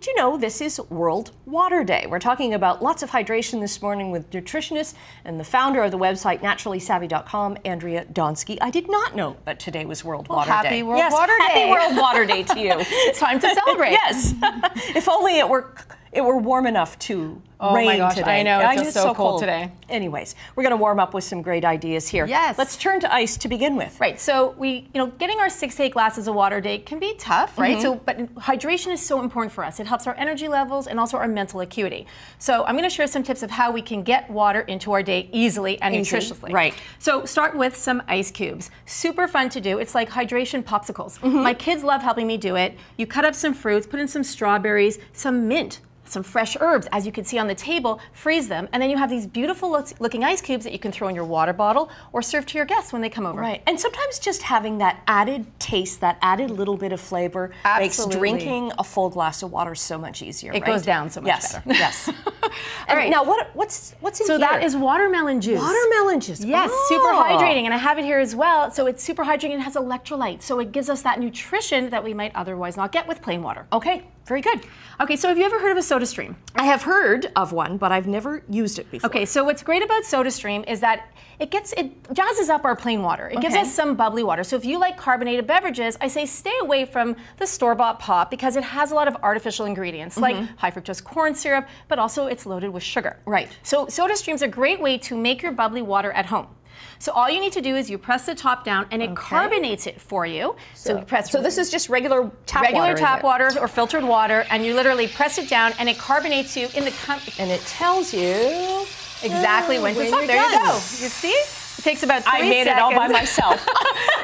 Did you know this is World Water Day? We're talking about lots of hydration this morning with nutritionist and the founder of the website naturallysavvy.com, Andrea Donsky. I did not know that today was World well, Water happy Day. World yes, Water happy Day. World Water Day to you. it's time to celebrate. yes. if only it were it were warm enough to oh rain my gosh, today. I know. It I feels it's so, so cold today. Anyways, we're going to warm up with some great ideas here. Yes. Let's turn to ice to begin with. Right. So we, you know, getting our six to eight glasses of water a day can be tough, right? Mm-hmm. So, but hydration is so important for us. It helps our energy levels and also our mental acuity. So I'm going to share some tips of how we can get water into our day easily and Easy, nutritiously. right. So start with some ice cubes. Super fun to do. It's like hydration popsicles. Mm-hmm. My kids love helping me do it. You cut up some fruits, put in some strawberries, some mint some fresh herbs, as you can see on the table, freeze them, and then you have these beautiful looking ice cubes that you can throw in your water bottle or serve to your guests when they come over. Right. And sometimes just having that added taste, that added little bit of flavor Absolutely. makes drinking a full glass of water so much easier. It right? goes down so much yes. better. Yes. All right. Now what what's what's in So here? that is watermelon juice. watermelon juice. Yes, Oh. super hydrating, and I have it here as well. So it's super hydrating and it has electrolytes, so it gives us that nutrition that we might otherwise not get with plain water. Okay, very good. Okay, so have you ever heard of a SodaStream? I have heard of one, but I've never used it before. Okay, so what's great about SodaStream is that it gets it jazzes up our plain water. It gives us some bubbly water. So if you like carbonated beverages, I say stay away from the store-bought pop because it has a lot of artificial ingredients like mm-hmm. high fructose corn syrup, but also it's loaded with sugar. Right. So SodaStream's a great way to make your bubbly water at home. So all you need to do is you press the top down and it carbonates it for you. So, you press So this is just regular tap regular water. tap water or filtered water, and you literally press it down, and it carbonates you in the com- And it tells you exactly uh, when to stop. There you go. You see? It takes about three I made it all by myself.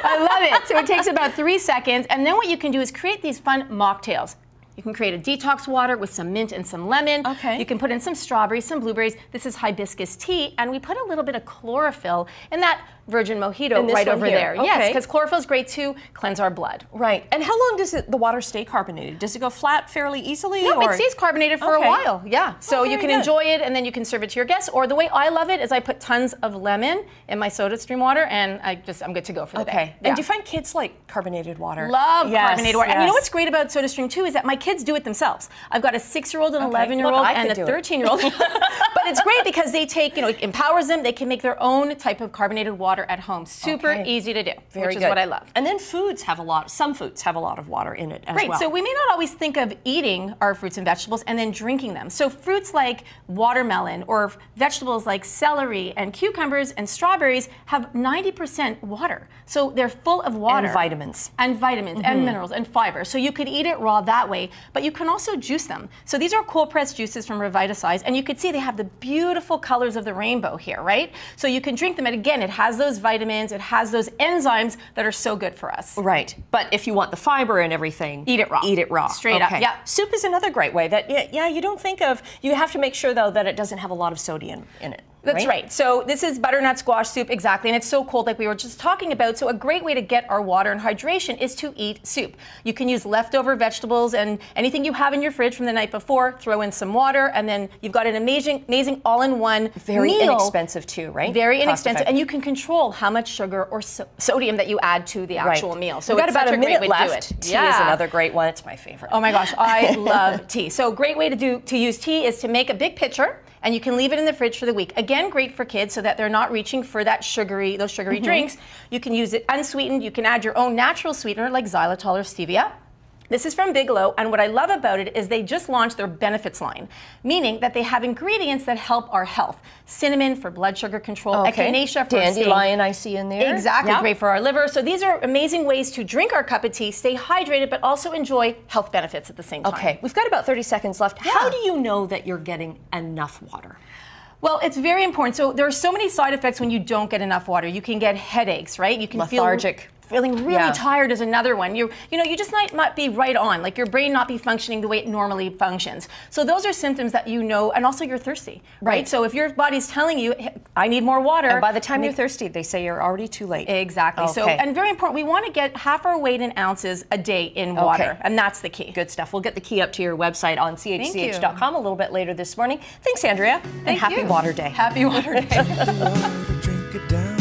I love it. So it takes about three seconds, and then what you can do is create these fun mocktails. You can create a detox water with some mint and some lemon. Okay. You can put in some strawberries, some blueberries. This is hibiscus tea, and we put a little bit of chlorophyll in that virgin mojito right over here. there. Yes, because chlorophyll is great to cleanse our blood. Right. And how long does it, the water stay carbonated? Does it go flat fairly easily? No, or? it stays carbonated for Okay. a while. Yeah. So Oh, you can good. enjoy it and then you can serve it to your guests. Or the way I love it is I put tons of lemon in my SodaStream water and I just I'm good to go for the day. Okay. Yeah. And do you find kids like carbonated water? Love Yes, carbonated water. And you know what's great about SodaStream too is that my kids do it themselves. I've got a six-year-old, an 11-year-old, Look, I and a could do it. 13-year-old. but it's great because they take, you know, it empowers them. They can make their own type of carbonated water at home. Super Okay. easy to do, Very which good. is what I love. And then foods have a lot. Some foods have a lot of water in it as Right, well. so we may not always think of eating our fruits and vegetables and then drinking them. So fruits like watermelon or vegetables like celery and cucumbers and strawberries have 90% water. So they're full of water. And vitamins. And vitamins and mm-hmm. minerals and fiber. So you could eat it raw that way, but you can also juice them. So these are cold pressed juices from Revitasize, and you can see they have the beautiful colors of the rainbow here, right? So you can drink them, and again, it has those vitamins, it has those enzymes that are so good for us. Right. But if you want the fiber and everything, Eat it raw. Eat it raw. Straight up, yeah. Soup is another great way that yeah, yeah, you don't think of. You have to make sure though that it doesn't have a lot of sodium in it. That's right. So this is butternut squash soup, exactly, and it's so cold, like we were just talking about. So a great way to get our water and hydration is to eat soup. You can use leftover vegetables and anything you have in your fridge from the night before. Throw in some water, and then you've got an amazing, amazing all-in-one Very meal. inexpensive too, right? Very Cost inexpensive, effective. and you can control how much sugar or so- sodium that you add to the actual right. meal. So We've got about a minute way left. to do it. Tea is another great one. It's my favorite. Oh my gosh, I love tea. So a great way to do to use tea is to make a big pitcher and you can leave it in the fridge for the week. Again, great for kids so that they're not reaching for that sugary those sugary mm-hmm. drinks. You can use it unsweetened. You can add your own natural sweetener like xylitol or stevia. This is from Bigelow, and what I love about it is they just launched their benefits line, meaning that they have ingredients that help our health. Cinnamon for blood sugar control, Okay. echinacea for. Dandelion I see in there. Exactly, Yeah. great for our liver. So these are amazing ways to drink our cup of tea, stay hydrated, but also enjoy health benefits at the same time. Okay, we've got about 30 seconds left. How do you know that you're getting enough water? Well, it's very important. So there are so many side effects when you don't get enough water. You can get headaches, right? You can Lethargic. feel feeling really Yeah. tired is another one. You you know, you just might not be right on, like your brain not be functioning the way it normally functions. So those are symptoms that you know, and also you're thirsty, right? Right. So if your body's telling you, "Hey, I need more water, And by the time you're thirsty, they say you're already too late. Exactly. So, and very important, we want to get half our weight in ounces a day in water, okay. and that's the key. Good stuff. We'll get the key up to your website on you. chch.com a little bit later this morning. Thanks, Andrea. Thank and happy you. Water Day. Happy Water Day.